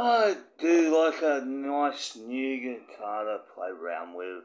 I do like a nice new guitar to play around with.